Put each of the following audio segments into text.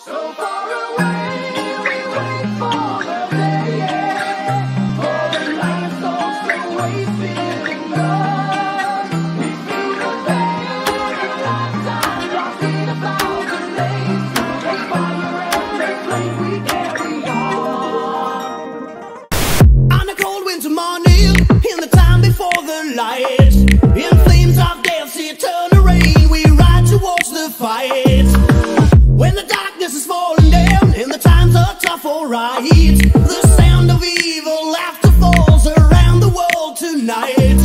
So far away, we wait for the day. We feel the pain lost in a thousand fire and the flames we carry on. On a cold winter morning, in the time before the light, in flames rain, we ride towards the fight. The and the times are tough, alright, the sound of evil laughter falls around the world tonight.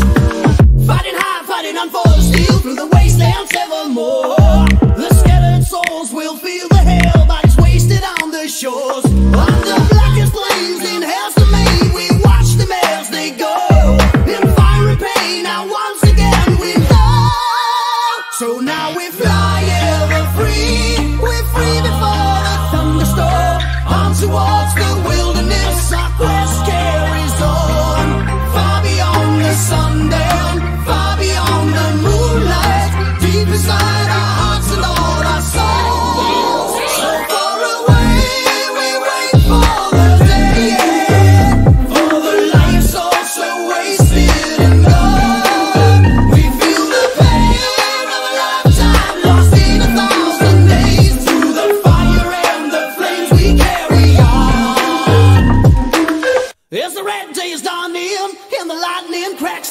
Fighting fighting on for the steel through the wastelands evermore. The scattered souls will feel the wasted on the shores. Under blackest flames in hell's domain, we watch they go. In fiery pain, now once again we know. So now we fly ever free. We're free before the thunderstorm. On towards the wilderness,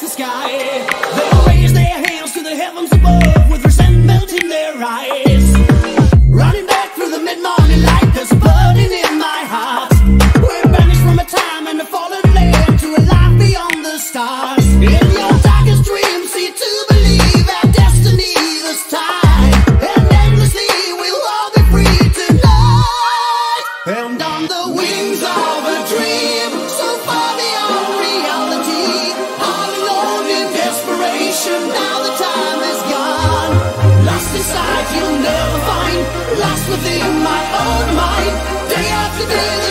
the sky, they'll raise their hands to the heavens above with resentment in their eyes. Running back through the mid-morning desperation, now the time is gone. Lost inside, you'll never find, lost within my own mind. Day after day,